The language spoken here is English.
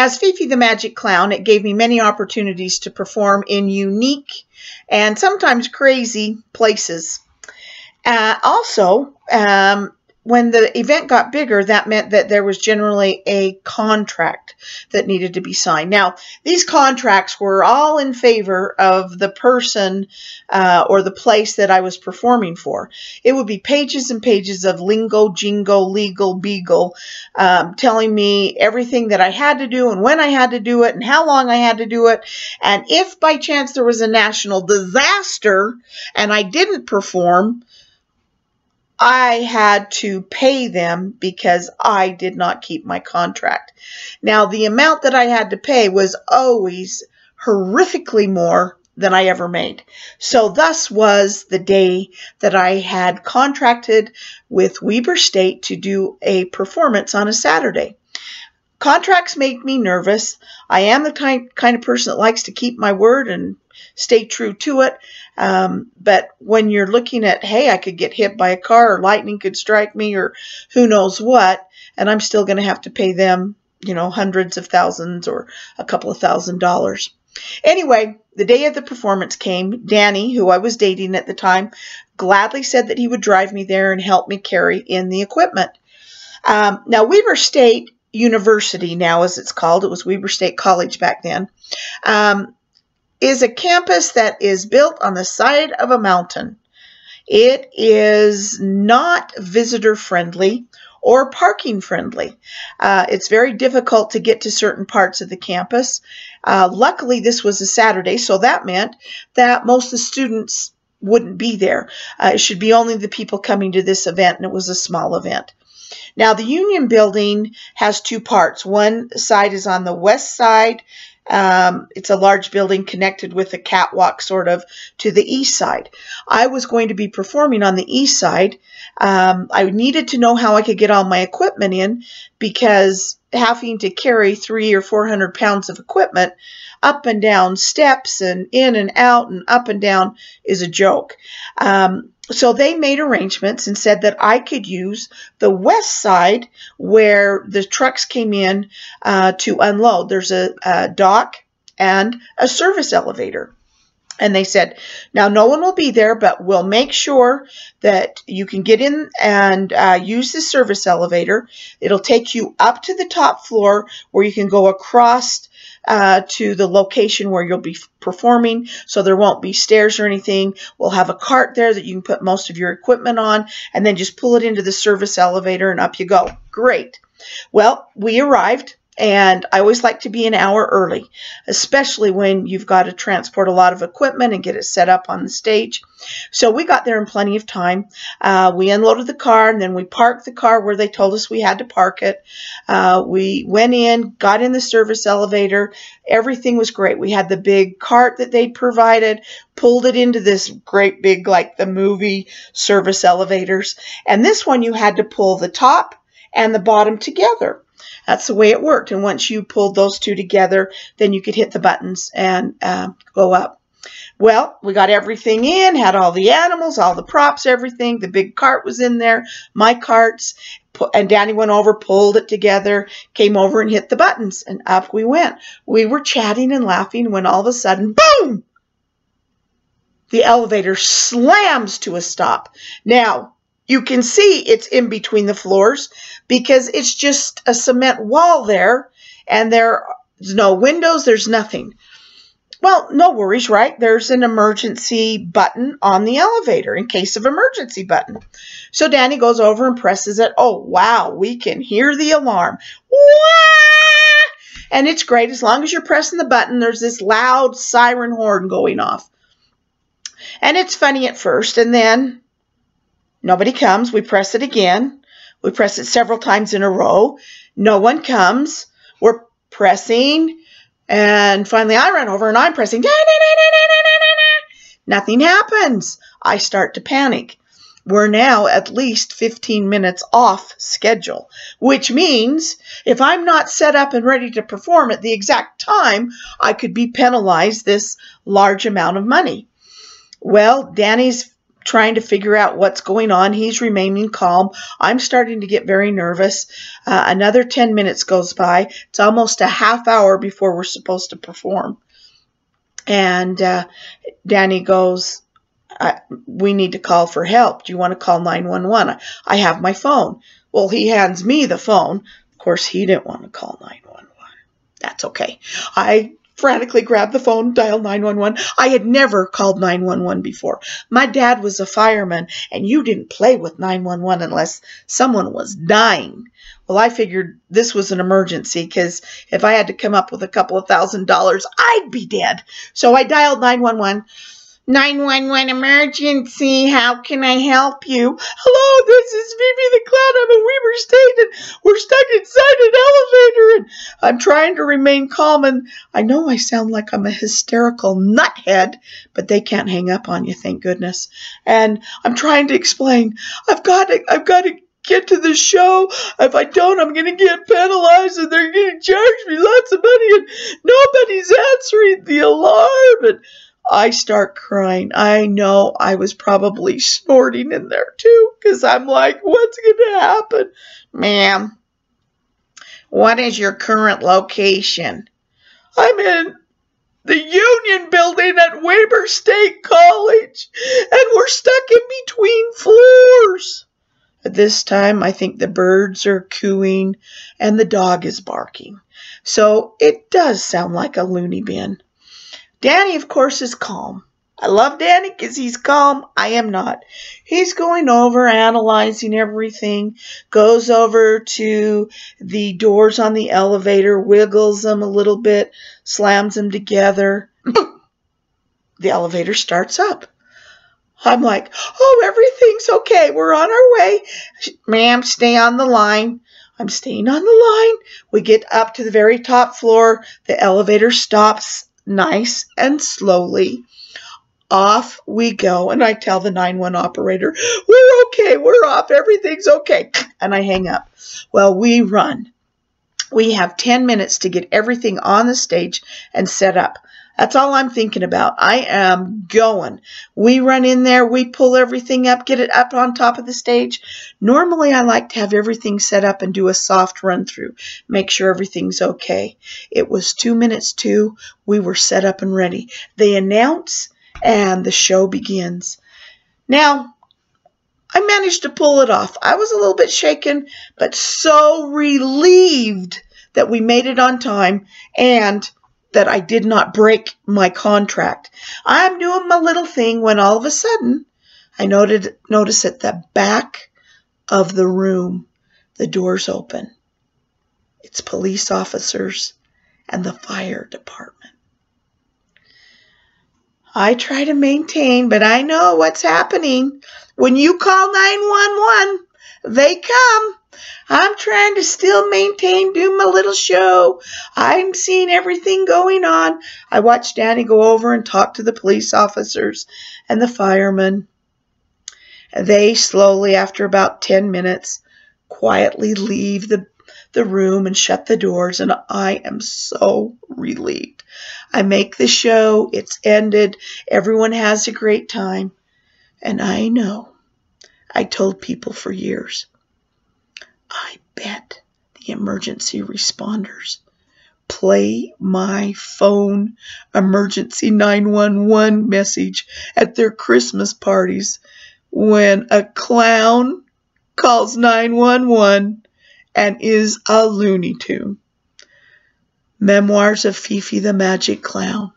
As Fifi the Magic Clown, it gave me many opportunities to perform in unique and sometimes crazy places. Uh, also, um, when the event got bigger, that meant that there was generally a contract that needed to be signed. Now, these contracts were all in favor of the person uh, or the place that I was performing for. It would be pages and pages of lingo, jingo, legal, beagle, um, telling me everything that I had to do and when I had to do it and how long I had to do it. And if by chance there was a national disaster and I didn't perform, I had to pay them because I did not keep my contract. Now, the amount that I had to pay was always horrifically more than I ever made. So, thus was the day that I had contracted with Weber State to do a performance on a Saturday. Contracts make me nervous. I am the kind, kind of person that likes to keep my word and stay true to it. Um, but when you're looking at, hey, I could get hit by a car or lightning could strike me or who knows what, and I'm still going to have to pay them, you know, hundreds of thousands or a couple of thousand dollars. Anyway, the day of the performance came. Danny, who I was dating at the time, gladly said that he would drive me there and help me carry in the equipment. Um, now, Weber State University, now as it's called, it was Weber State College back then, um, is a campus that is built on the side of a mountain. It is not visitor friendly or parking friendly. Uh, it's very difficult to get to certain parts of the campus. Uh, luckily, this was a Saturday, so that meant that most of the students wouldn't be there. Uh, it should be only the people coming to this event, and it was a small event. Now, the Union Building has two parts. One side is on the west side, um, it's a large building connected with a catwalk, sort of, to the east side. I was going to be performing on the east side. Um, I needed to know how I could get all my equipment in because having to carry three or four hundred pounds of equipment up and down steps and in and out and up and down is a joke. Um, so they made arrangements and said that I could use the west side where the trucks came in uh, to unload. There's a, a dock and a service elevator. And they said, now no one will be there, but we'll make sure that you can get in and uh, use the service elevator. It'll take you up to the top floor where you can go across uh, to the location where you'll be performing. So there won't be stairs or anything. We'll have a cart there that you can put most of your equipment on and then just pull it into the service elevator and up you go. Great. Well, we arrived and I always like to be an hour early, especially when you've got to transport a lot of equipment and get it set up on the stage. So we got there in plenty of time. Uh, we unloaded the car and then we parked the car where they told us we had to park it. Uh, we went in, got in the service elevator. Everything was great. We had the big cart that they'd provided, pulled it into this great big, like the movie service elevators. And this one you had to pull the top and the bottom together. That's the way it worked. And once you pulled those two together, then you could hit the buttons and uh, go up. Well, we got everything in, had all the animals, all the props, everything. The big cart was in there, my carts, and Danny went over, pulled it together, came over and hit the buttons, and up we went. We were chatting and laughing when all of a sudden, boom! The elevator slams to a stop. Now, you can see it's in between the floors because it's just a cement wall there and there's no windows, there's nothing. Well, no worries, right? There's an emergency button on the elevator in case of emergency button. So Danny goes over and presses it. Oh, wow, we can hear the alarm. Wah! And it's great. As long as you're pressing the button, there's this loud siren horn going off. And it's funny at first, and then Nobody comes. We press it again. We press it several times in a row. No one comes. We're pressing. And finally, I run over and I'm pressing. Nothing happens. I start to panic. We're now at least 15 minutes off schedule, which means if I'm not set up and ready to perform at the exact time, I could be penalized this large amount of money. Well, Danny's trying to figure out what's going on. He's remaining calm. I'm starting to get very nervous. Uh, another 10 minutes goes by. It's almost a half hour before we're supposed to perform. And uh, Danny goes, We need to call for help. Do you want to call 911? I have my phone. Well, he hands me the phone. Of course, he didn't want to call 911. That's okay. I frantically grabbed the phone, dialed 911. I had never called 911 before. My dad was a fireman, and you didn't play with 911 unless someone was dying. Well, I figured this was an emergency because if I had to come up with a couple of thousand dollars, I'd be dead. So I dialed 911. 911 emergency. How can I help you? Hello, this is Fifi the Clown. I'm in Weber State and we're stuck inside an elevator and I'm trying to remain calm and I know I sound like I'm a hysterical nuthead, but they can't hang up on you, thank goodness. And I'm trying to explain. I've got to, I've got to get to the show. If I don't, I'm going to get penalized and they're going to charge me lots of money and nobody's answering the alarm. And I start crying. I know I was probably snorting in there too because I'm like, what's going to happen? Ma'am, what is your current location? I'm in the Union Building at Weber State College, and we're stuck in between floors. At this time, I think the birds are cooing and the dog is barking. So it does sound like a loony bin. Danny, of course, is calm. I love Danny because he's calm. I am not. He's going over, analyzing everything, goes over to the doors on the elevator, wiggles them a little bit, slams them together. the elevator starts up. I'm like, oh, everything's okay. We're on our way. Ma'am, stay on the line. I'm staying on the line. We get up to the very top floor. The elevator stops nice and slowly. Off we go, and I tell the 911 operator, We're okay, we're off, everything's okay. And I hang up. Well, we run. We have 10 minutes to get everything on the stage and set up. That's all I'm thinking about. I am going. We run in there, we pull everything up, get it up on top of the stage. Normally, I like to have everything set up and do a soft run through, make sure everything's okay. It was two minutes to, we were set up and ready. They announce, and the show begins. Now, I managed to pull it off. I was a little bit shaken, but so relieved that we made it on time and that I did not break my contract. I'm doing my little thing when all of a sudden I noted notice at the back of the room the doors open. It's police officers and the fire department. I try to maintain, but I know what's happening. When you call 911, they come. I'm trying to still maintain, do my little show. I'm seeing everything going on. I watch Danny go over and talk to the police officers and the firemen. They slowly, after about 10 minutes, quietly leave the, the room and shut the doors, and I am so relieved. I make the show, it's ended, everyone has a great time, and I know I told people for years I bet the emergency responders play my phone emergency 911 message at their Christmas parties when a clown calls 911 and is a Looney Tune. Memoirs of Fifi the Magic Clown.